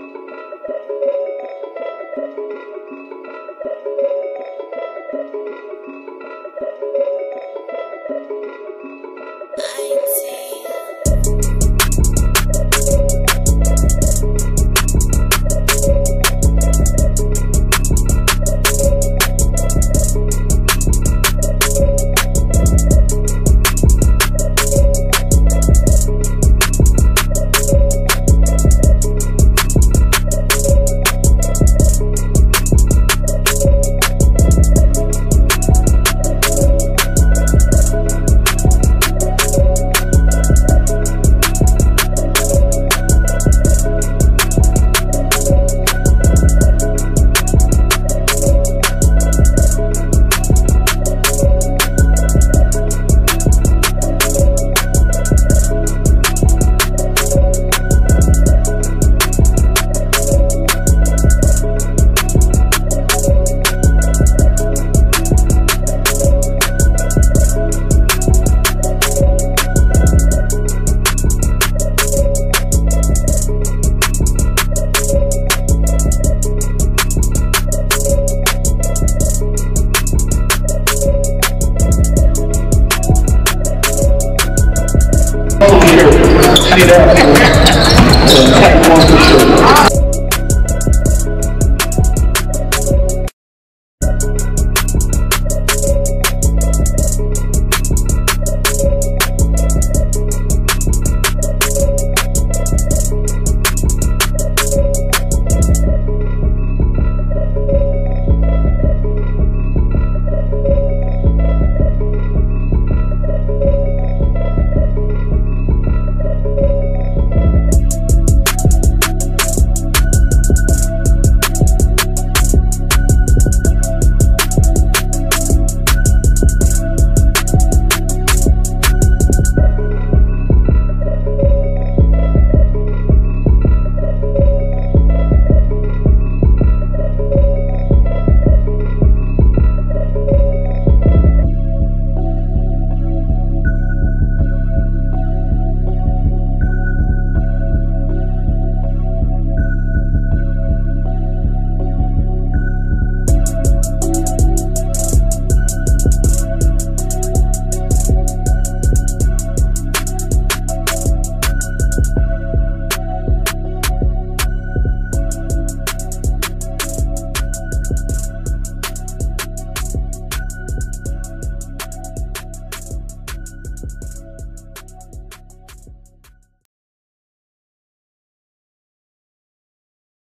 Thank you. Sit down.